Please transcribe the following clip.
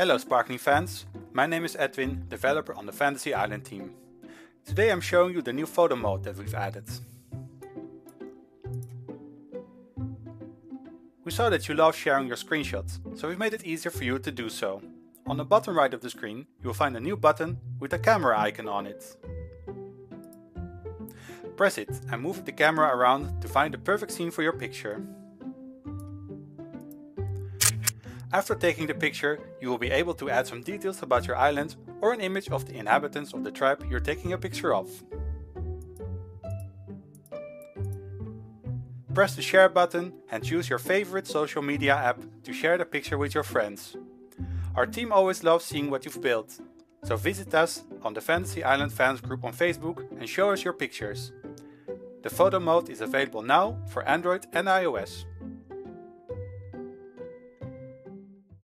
Hello Sparkling fans, my name is Edwin, developer on the Fantasy Island team. Today I'm showing you the new photo mode that we've added. We saw that you love sharing your screenshots, so we've made it easier for you to do so. On the bottom right of the screen, you will find a new button with a camera icon on it. Press it and move the camera around to find the perfect scene for your picture. After taking the picture, you will be able to add some details about your island or an image of the inhabitants of the tribe you're taking a picture of. Press the share button and choose your favorite social media app to share the picture with your friends. Our team always loves seeing what you've built, so visit us on the Fantasy Island fans group on Facebook and show us your pictures. The photo mode is available now for Android and iOS.